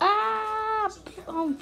Ah! Oh.